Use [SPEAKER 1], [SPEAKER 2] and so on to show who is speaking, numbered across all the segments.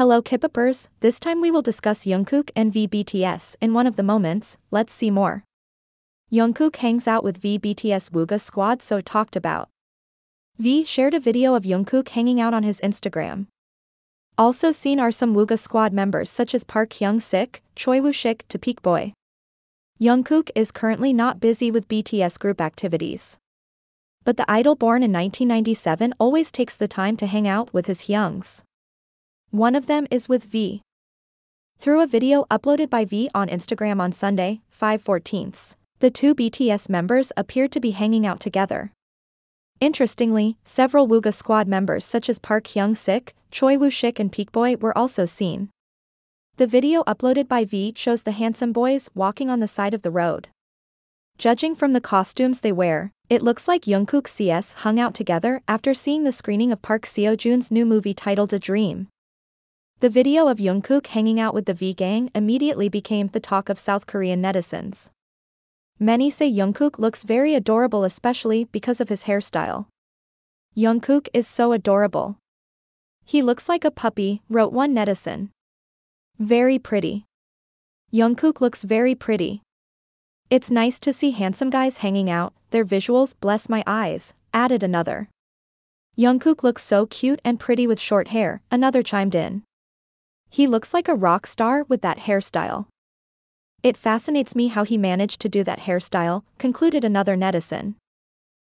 [SPEAKER 1] Hello K-popers, this time we will discuss Jungkook and VBTS in one of the moments, let's see more. Jungkook hangs out with VBTS Wooga squad so talked about. V shared a video of Jungkook hanging out on his Instagram. Also seen are some Wooga squad members such as Park Hyung-sik, Choi Woo-shik to Peak Boy. Jungkook is currently not busy with BTS group activities. But the idol born in 1997 always takes the time to hang out with his Hyungs. One of them is with V. Through a video uploaded by V on Instagram on Sunday, 5 14th, the two BTS members appeared to be hanging out together. Interestingly, several Wooga squad members such as Park Hyung-sik, Choi Woo-shik and Peak Boy were also seen. The video uploaded by V shows the handsome boys walking on the side of the road. Judging from the costumes they wear, it looks like Jungkook CS hung out together after seeing the screening of Park Seo-joon's new movie titled A Dream. The video of Jungkook hanging out with the V-gang immediately became the talk of South Korean netizens. Many say Jungkook looks very adorable especially because of his hairstyle. Jungkook is so adorable. He looks like a puppy, wrote one netizen. Very pretty. Jungkook looks very pretty. It's nice to see handsome guys hanging out, their visuals bless my eyes, added another. Jungkook looks so cute and pretty with short hair, another chimed in. He looks like a rock star with that hairstyle. It fascinates me how he managed to do that hairstyle, concluded another netizen.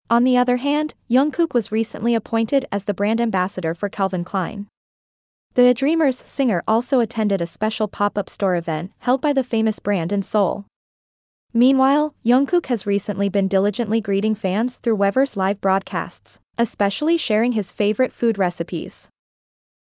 [SPEAKER 1] On the other hand, Jungkook was recently appointed as the brand ambassador for Calvin Klein. The Dreamers singer also attended a special pop-up store event held by the famous brand in Seoul. Meanwhile, Jungkook has recently been diligently greeting fans through Weverse live broadcasts, especially sharing his favorite food recipes.